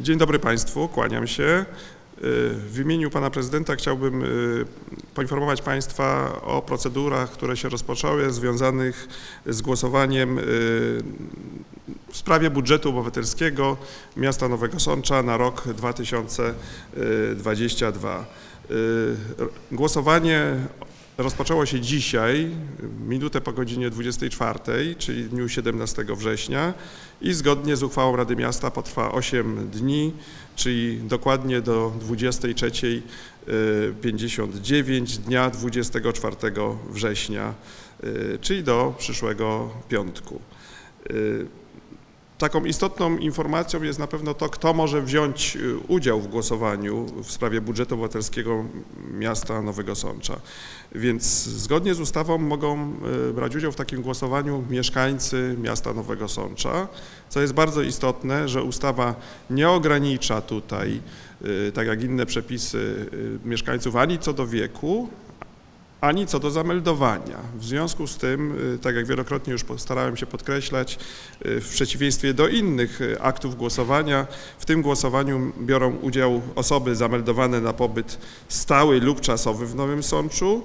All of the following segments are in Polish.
Dzień dobry Państwu, kłaniam się. W imieniu Pana Prezydenta chciałbym y, poinformować Państwa o procedurach, które się rozpoczęły związanych z głosowaniem y, w sprawie budżetu obywatelskiego miasta Nowego Sącza na rok 2022. Y, Głosowanie rozpoczęło się dzisiaj, minutę po godzinie 24, czyli dniu 17 września i zgodnie z uchwałą Rady Miasta potrwa 8 dni, czyli dokładnie do 23.59 dnia 24 września, y, czyli do przyszłego piątku. Taką istotną informacją jest na pewno to, kto może wziąć y, udział w głosowaniu w sprawie budżetu obywatelskiego miasta Nowego Sącza. Więc zgodnie z ustawą mogą y, brać udział w takim głosowaniu mieszkańcy miasta Nowego Sącza, co jest bardzo istotne, że ustawa nie ogranicza tutaj, y, tak jak inne przepisy, mieszkańców ani co do wieku, ani co do zameldowania. W związku z tym, y, tak jak wielokrotnie już starałem się podkreślać, y, w przeciwieństwie do innych y, aktów głosowania, w tym głosowaniu biorą udział osoby zameldowane na pobyt stały lub czasowy w Nowym Sączu,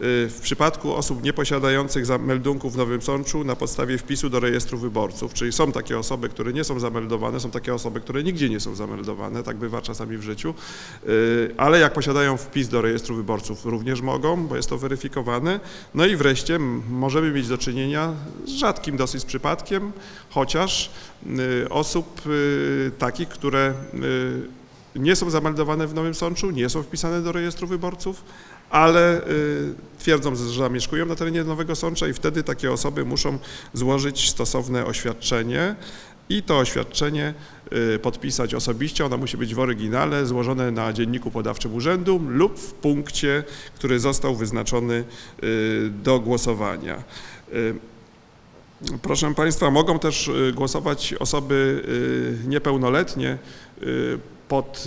w przypadku osób nieposiadających zameldunków w Nowym Sączu na podstawie wpisu do rejestru wyborców, czyli są takie osoby, które nie są zameldowane, są takie osoby, które nigdzie nie są zameldowane, tak bywa czasami w życiu, y, ale jak posiadają wpis do rejestru wyborców również mogą, bo jest to weryfikowane. No i wreszcie możemy mieć do czynienia z rzadkim dosyć przypadkiem, chociaż y, osób y, takich, które nie są zameldowane w Nowym Sączu, nie są wpisane do rejestru wyborców, ale y, twierdzą, że zamieszkują na terenie Nowego Sącza i wtedy takie osoby muszą złożyć stosowne oświadczenie i to oświadczenie y, podpisać osobiście. Ono musi być w oryginale, złożone na dzienniku podawczym urzędu lub w punkcie, który został wyznaczony y, do głosowania. Proszę Państwa, mogą też głosować osoby niepełnoletnie pod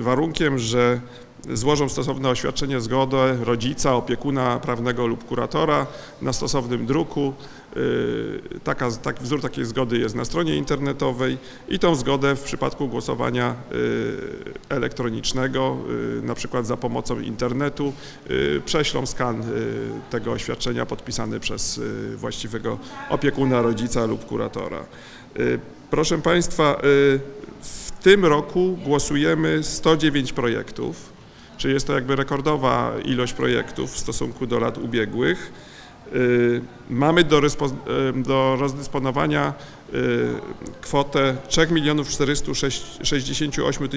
warunkiem, że złożą stosowne oświadczenie zgodę rodzica, opiekuna prawnego lub kuratora na stosownym druku. Y, taka, tak, wzór takiej zgody jest na stronie internetowej i tą zgodę w przypadku głosowania y, elektronicznego, y, na przykład za pomocą internetu, prześlą skan tego oświadczenia podpisany przez właściwego opiekuna, rodzica lub kuratora. Proszę Państwa, w tym roku głosujemy 109 projektów. Czyli jest to jakby rekordowa ilość projektów w stosunku do lat ubiegłych. Y, mamy do, y, do rozdysponowania y, kwotę 3 468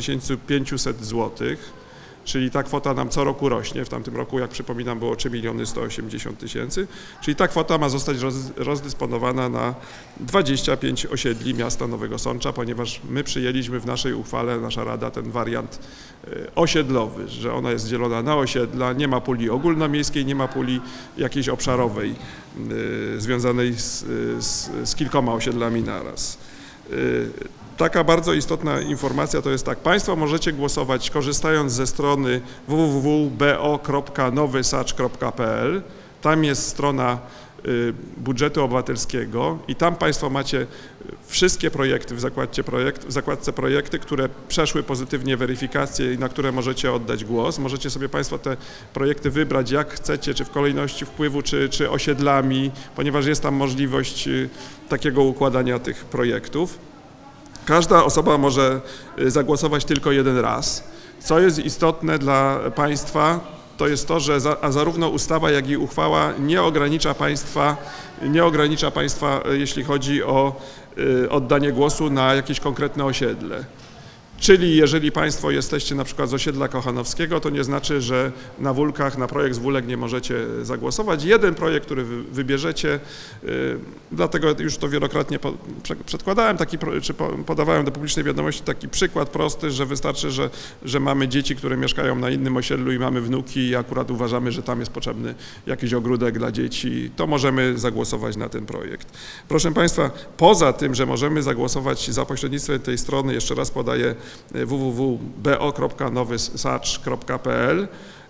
500 złotych czyli ta kwota nam co roku rośnie. W tamtym roku, jak przypominam, było 3 miliony 180 tysięcy, czyli ta kwota ma zostać rozdysponowana na 25 osiedli miasta Nowego Sącza, ponieważ my przyjęliśmy w naszej uchwale, nasza rada, ten wariant e, osiedlowy, że ona jest dzielona na osiedla, nie ma puli ogólnomiejskiej, nie ma puli jakiejś obszarowej e, związanej z, z, z kilkoma osiedlami naraz. Taka bardzo istotna informacja to jest tak, Państwo możecie głosować korzystając ze strony www.bo.nowysacz.pl. Tam jest strona y, budżetu obywatelskiego i tam Państwo macie wszystkie projekty w zakładce, projekt, w zakładce projekty, które przeszły pozytywnie weryfikację i na które możecie oddać głos. Możecie sobie Państwo te projekty wybrać jak chcecie, czy w kolejności wpływu, czy, czy osiedlami, ponieważ jest tam możliwość y, takiego układania tych projektów. Każda osoba może y, zagłosować tylko jeden raz. Co jest istotne dla państwa, to jest to, że za, a zarówno ustawa, jak i uchwała nie ogranicza państwa, nie ogranicza państwa, y, jeśli chodzi o y, oddanie głosu na jakieś konkretne osiedle. Czyli jeżeli Państwo jesteście na przykład z osiedla Kochanowskiego, to nie znaczy, że na Wólkach, na projekt z Wólek nie możecie zagłosować. Jeden projekt, który wybierzecie, y, dlatego już to wielokrotnie przedkładałem, taki, czy podawałem do publicznej wiadomości taki przykład prosty, że wystarczy, że, że mamy dzieci, które mieszkają na innym osiedlu i mamy wnuki i akurat uważamy, że tam jest potrzebny jakiś ogródek dla dzieci, to możemy zagłosować na ten projekt. Proszę Państwa, poza tym, że możemy zagłosować za pośrednictwem tej strony, jeszcze raz podaję www.bo.nowysacz.pl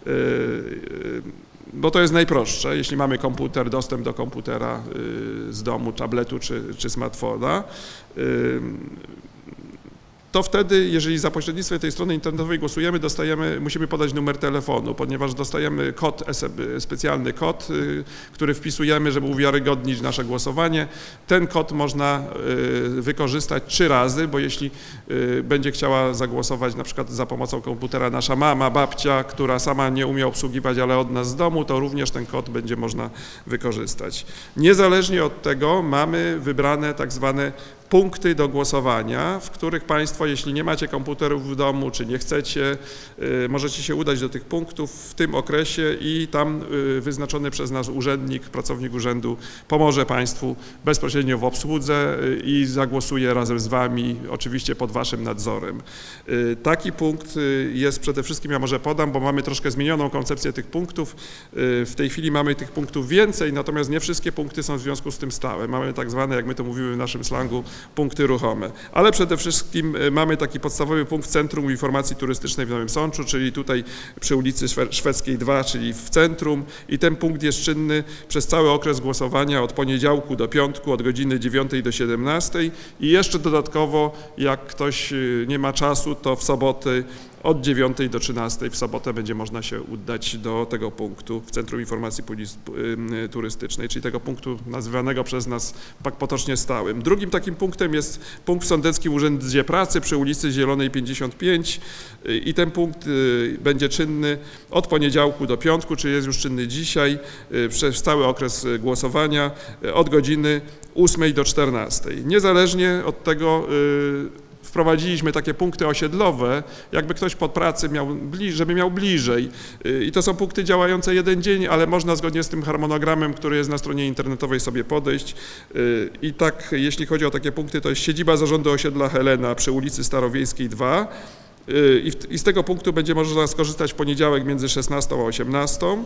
y, y, bo to jest najprostsze, jeśli mamy komputer, dostęp do komputera y, z domu, tabletu czy, czy smartfona. To wtedy, jeżeli za pośrednictwem tej strony internetowej głosujemy, dostajemy, musimy podać numer telefonu, ponieważ dostajemy kod, specjalny kod, y, który wpisujemy, żeby uwiarygodnić nasze głosowanie. Ten kod można y, wykorzystać trzy razy, bo jeśli y, będzie chciała zagłosować na przykład za pomocą komputera nasza mama, babcia, która sama nie umie obsługiwać, ale od nas z domu, to również ten kod będzie można wykorzystać. Niezależnie od tego mamy wybrane tak zwane punkty do głosowania, w których Państwo, jeśli nie macie komputerów w domu, czy nie chcecie, y, możecie się udać do tych punktów w tym okresie i tam y, wyznaczony przez nas urzędnik, pracownik urzędu pomoże Państwu bezpośrednio w obsłudze y, i zagłosuje razem z Wami, oczywiście pod Waszym nadzorem. Taki punkt jest przede wszystkim, ja może podam, bo mamy troszkę zmienioną koncepcję tych punktów. W tej chwili mamy tych punktów więcej, natomiast nie wszystkie punkty są w związku z tym stałe. Mamy tak zwane, jak my to mówimy w naszym slangu, punkty ruchome. Ale przede wszystkim e, mamy taki podstawowy punkt Centrum Informacji Turystycznej w Nowym Sączu, czyli tutaj przy ulicy Szwedzkiej 2, czyli w centrum i ten punkt jest czynny przez cały okres głosowania od poniedziałku do piątku, od godziny 9 do 17 i jeszcze dodatkowo jak ktoś e, nie ma czasu, to w soboty od 9 do 13 w sobotę będzie można się udać do tego punktu w Centrum Informacji y, Turystycznej, czyli tego punktu nazywanego przez nas tak potocznie stałym. Drugim takim punktem jest punkt w Sądeckim Urzędzie Pracy przy ulicy Zielonej 55 y, i ten punkt y, będzie czynny od poniedziałku do piątku, czy jest już czynny dzisiaj przez cały okres głosowania od godziny 8 do 14. Niezależnie od tego wprowadziliśmy takie punkty osiedlowe, jakby ktoś pod pracy miał, żeby miał bliżej. I to są punkty działające jeden dzień, ale można zgodnie z tym harmonogramem, który jest na stronie internetowej sobie podejść. I tak, jeśli chodzi o takie punkty, to jest siedziba Zarządu Osiedla Helena przy ulicy Starowiejskiej 2, i, w, I, z tego punktu będzie można skorzystać w poniedziałek między 16 a 18.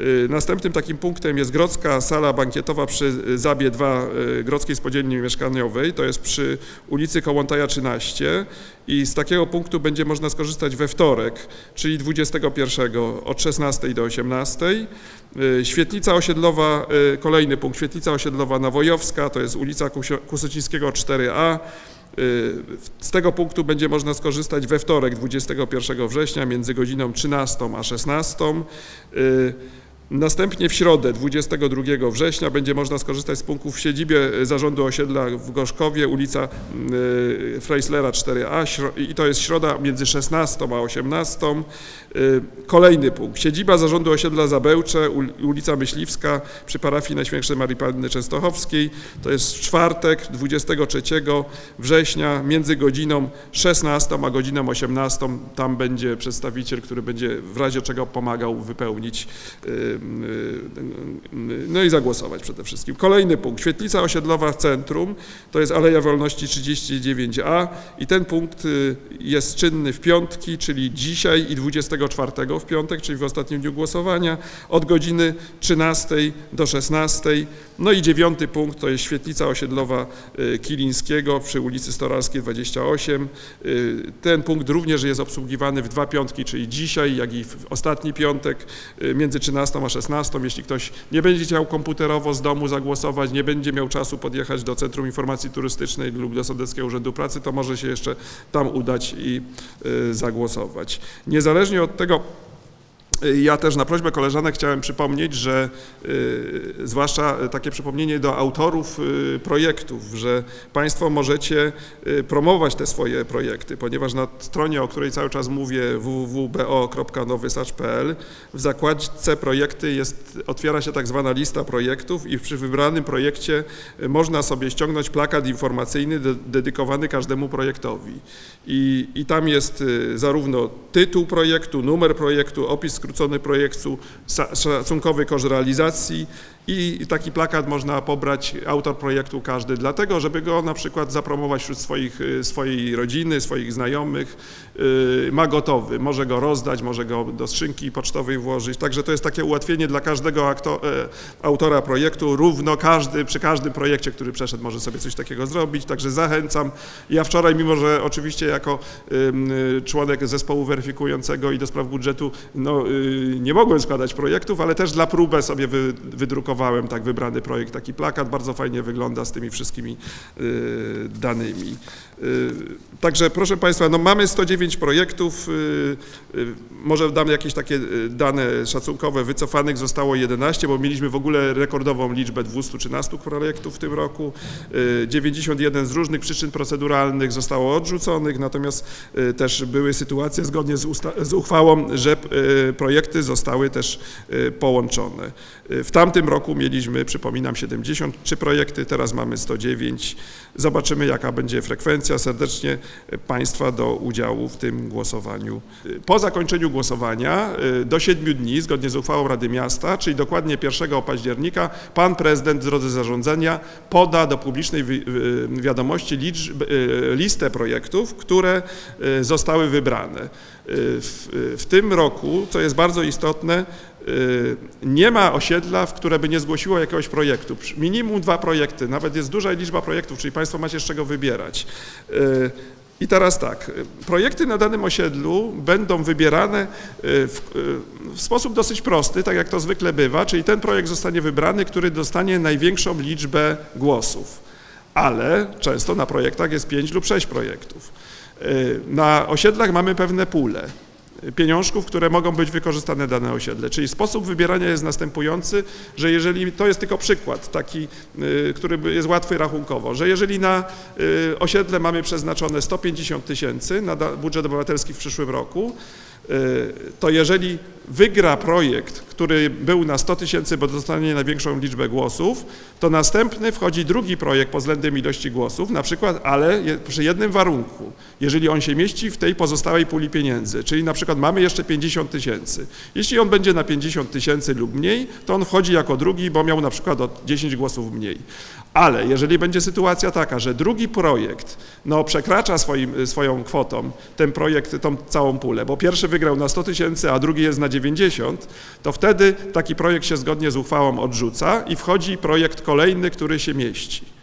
Y, następnym takim punktem jest Grodzka Sala Bankietowa przy Zabie 2 y, Grodzkiej Spółdzielni Mieszkaniowej, to jest przy ulicy Kołątaja 13 i z takiego punktu będzie można skorzystać we wtorek, czyli 21 od 16 do 18. Y, świetlica osiedlowa, kolejny punkt, świetlica osiedlowa Nawojowska, to jest ulica Kusocińskiego 4A, z tego punktu będzie można skorzystać we wtorek 21 września między godziną 13 a 16. Następnie w środę 22 września będzie można skorzystać z punktów w siedzibie Zarządu Osiedla w Gorzkowie, ulica y, Freislera 4A i to jest środa między 16 a 18. Y, kolejny punkt, siedziba Zarządu Osiedla Zabełcze, ulica Myśliwska przy parafii Najświętszej Marii Panny Częstochowskiej. To jest czwartek 23 września między godziną 16 a godziną 18. Tam będzie przedstawiciel, który będzie w razie czego pomagał wypełnić no i zagłosować przede wszystkim. Kolejny punkt, świetlica osiedlowa w centrum, to jest Aleja Wolności 39A i ten punkt y, jest czynny w piątki, czyli dzisiaj i 24 w piątek, czyli w ostatnim dniu głosowania, od godziny 13 do 16. No i dziewiąty punkt to jest świetlica osiedlowa y, Kilińskiego przy ulicy Storalskiej 28. Y, ten punkt również jest obsługiwany w dwa piątki, czyli dzisiaj, jak i w ostatni piątek między 13 a 16. Jeśli ktoś nie będzie chciał komputerowo z domu zagłosować, nie będzie miał czasu podjechać do Centrum Informacji Turystycznej lub do Sądeckiego Urzędu Pracy, to może się jeszcze tam udać i y, zagłosować. Niezależnie od tego, ja też na prośbę koleżanek chciałem przypomnieć, że y, zwłaszcza takie przypomnienie do autorów y, projektów, że Państwo możecie y, promować te swoje projekty, ponieważ na stronie, o której cały czas mówię, www.bo.nowysacz.pl w zakładce projekty jest, otwiera się tak zwana lista projektów i przy wybranym projekcie można sobie ściągnąć plakat informacyjny de, dedykowany każdemu projektowi. I, I tam jest zarówno tytuł projektu, numer projektu, opis skrócony projektu, szacunkowy koszt realizacji i taki plakat można pobrać, autor projektu każdy, dlatego, żeby go na przykład zapromować wśród swoich, y, swojej rodziny, swoich znajomych, yy, ma gotowy, może go rozdać, może go do skrzynki pocztowej włożyć, także to jest takie ułatwienie dla każdego e, autora projektu, równo każdy, przy każdym projekcie, który przeszedł, może sobie coś takiego zrobić, także zachęcam. Ja wczoraj, mimo że oczywiście jako członek zespołu weryfikującego i do spraw budżetu, no, yy, nie mogłem składać projektów, ale też dla próbę sobie wy, wydrukowałem wydrukowałem tak wybrany projekt, taki plakat, bardzo fajnie wygląda z tymi wszystkimi y, danymi. Y, Także proszę Państwa, no mamy 109 projektów, y, może dam jakieś takie dane szacunkowe, wycofanych zostało 11, bo mieliśmy w ogóle rekordową liczbę 213 projektów w tym roku, Y, 91 z różnych przyczyn proceduralnych zostało odrzuconych, natomiast też były sytuacje zgodnie z, z uchwałą, że projekty zostały też połączone. W tamtym roku mieliśmy, przypominam, 73 projekty, teraz mamy 109. Zobaczymy, jaka będzie frekwencja. Serdecznie Państwa do udziału w tym głosowaniu. Y, Po zakończeniu głosowania y, do 7 dni, zgodnie z uchwałą Rady Miasta, czyli dokładnie 1 października, Pan Prezydent w drodze zarządzenia poda do publicznej wi- wiadomości listę projektów, które zostały wybrane. W, tym roku, co jest bardzo istotne, nie ma osiedla, w które by nie zgłosiło jakiegoś projektu. Minimum dwa projekty, nawet jest duża liczba projektów, czyli Państwo macie z czego wybierać. Y, I teraz tak, y, projekty na danym osiedlu będą wybierane y, w, y, w sposób dosyć prosty, tak jak to zwykle bywa, czyli ten projekt zostanie wybrany, który dostanie największą liczbę głosów. Ale często na projektach jest pięć lub sześć projektów. Y, Na osiedlach mamy pewne pule pieniążków, które mogą być wykorzystane dane osiedle. Czyli sposób wybierania jest następujący, że jeżeli, to jest tylko przykład taki, y, który jest łatwy rachunkowo, że jeżeli na y, osiedle mamy przeznaczone 150 tysięcy na budżet obywatelski w przyszłym roku, y, to jeżeli wygra projekt, który był na 100 tysięcy, bo dostanie największą liczbę głosów, to następny wchodzi drugi projekt pod względem ilości głosów, na przykład, ale przy jednym warunku, jeżeli on się mieści w tej pozostałej puli pieniędzy, czyli na przykład mamy jeszcze 50 tysięcy. Jeśli on będzie na 50 tysięcy lub mniej, to on wchodzi jako drugi, bo miał na przykład o 10 głosów mniej. Ale jeżeli będzie sytuacja taka, że drugi projekt no, przekracza swoim, swoją kwotą ten projekt, tą całą pulę, bo pierwszy wygrał na 100 tysięcy, a drugi jest na 90, to wtedy taki projekt się zgodnie z uchwałą odrzuca i wchodzi projekt kolejny, który się mieści.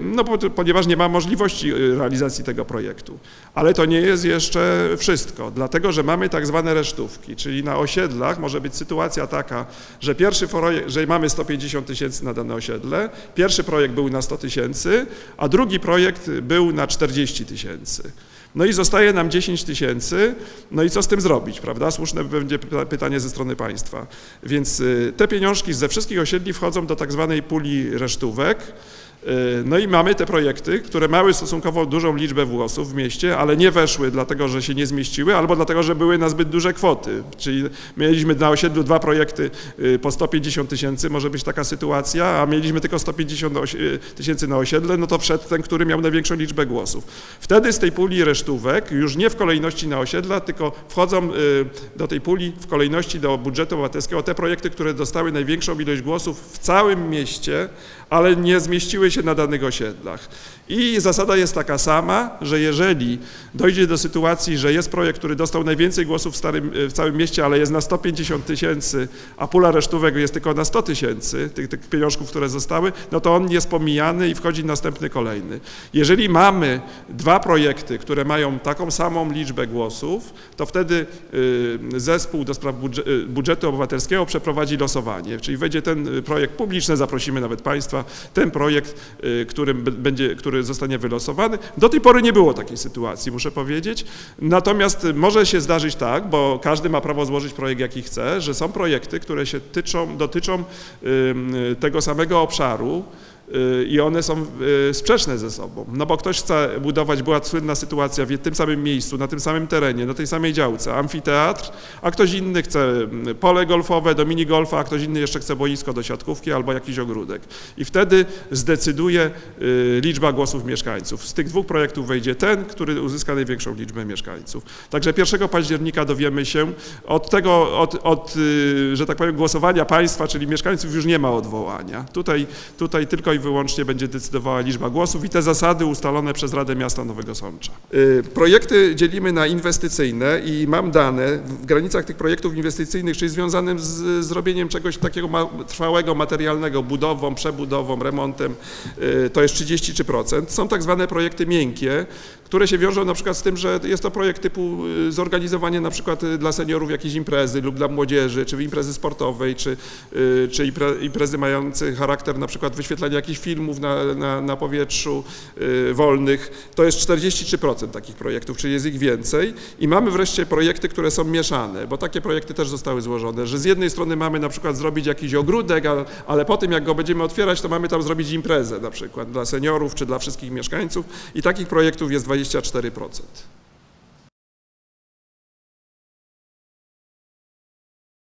No, ponieważ nie ma możliwości y, realizacji tego projektu. Ale to nie jest jeszcze wszystko, dlatego że mamy tak zwane resztówki, czyli na osiedlach może być sytuacja taka, że pierwszy projekt, że mamy 150 tysięcy na dane osiedle, pierwszy projekt był na 100 tysięcy, a drugi projekt był na 40 tysięcy. No i zostaje nam 10 tysięcy, no i co z tym zrobić, prawda? Słuszne będzie pyta- pytanie ze strony państwa. Więc y, te pieniążki ze wszystkich osiedli wchodzą do tak zwanej puli resztówek. Y, No i mamy te projekty, które miały stosunkowo dużą liczbę głosów w mieście, ale nie weszły dlatego, że się nie zmieściły, albo dlatego, że były na zbyt duże kwoty. Czyli mieliśmy na osiedlu dwa projekty y, po 150 tysięcy, może być taka sytuacja, a mieliśmy tylko 150 osi- y, tysięcy na osiedle, no to wszedł ten, który miał największą liczbę głosów. Wtedy z tej puli resztówek, już nie w kolejności na osiedla, tylko wchodzą do tej puli w kolejności do budżetu obywatelskiego te projekty, które dostały największą ilość głosów w całym mieście, ale nie zmieściły się na danych osiedlach. I zasada jest taka sama, że jeżeli dojdzie do sytuacji, że jest projekt, który dostał najwięcej głosów w, starym, w całym mieście, ale jest na 150 tysięcy, a pula resztówek jest tylko na 100 tysięcy, tych, tych pieniążków, które zostały, no to on jest pomijany i wchodzi następny kolejny. Jeżeli mamy dwa projekty, które mają taką samą liczbę głosów, to wtedy y, zespół do spraw y, budżetu obywatelskiego przeprowadzi losowanie, czyli wejdzie ten y, projekt publiczny, zaprosimy nawet Państwa, ten projekt, którym b- będzie, który zostanie wylosowany. Do tej pory nie było takiej sytuacji, muszę powiedzieć. Natomiast y, może się zdarzyć tak, bo każdy ma prawo złożyć projekt jaki chce, że są projekty, które się tyczą, dotyczą y, y, tego samego obszaru, y, i one są y, sprzeczne ze sobą. No bo ktoś chce budować, była słynna sytuacja w tym samym miejscu, na tym samym terenie, na tej samej działce, amfiteatr, a ktoś inny chce mm, pole golfowe do minigolfa, a ktoś inny jeszcze chce boisko do siatkówki albo jakiś ogródek. I wtedy zdecyduje y, liczba głosów mieszkańców. Z tych dwóch projektów wejdzie ten, który uzyska największą liczbę mieszkańców. Także 1 października dowiemy się od tego, od, od y, że tak powiem, głosowania państwa, czyli mieszkańców już nie ma odwołania. Tutaj, tutaj tylko i wyłącznie będzie decydowała liczba głosów i te zasady ustalone przez Radę Miasta Nowego Sącza. Y, Projekty dzielimy na inwestycyjne i mam dane w granicach tych projektów inwestycyjnych, czyli związanym z zrobieniem czegoś takiego ma, trwałego, materialnego, budową, przebudową, remontem, y, to jest 33%. Są tak zwane projekty miękkie, które się wiążą na przykład z tym, że jest to projekt typu y, zorganizowanie na przykład y, dla seniorów jakiejś imprezy lub dla młodzieży, czy imprezy sportowej, czy, y, czy impre- imprezy mające charakter na przykład wyświetlania jakichś filmów na, na, na powietrzu wolnych. To jest 43% takich projektów, czyli jest ich więcej. I mamy wreszcie projekty, które są mieszane, bo takie projekty też zostały złożone, że z jednej strony mamy na przykład zrobić jakiś ogródek, ale, ale po tym jak go będziemy otwierać, to mamy tam zrobić imprezę na przykład dla seniorów czy dla wszystkich mieszkańców i takich projektów jest 24%.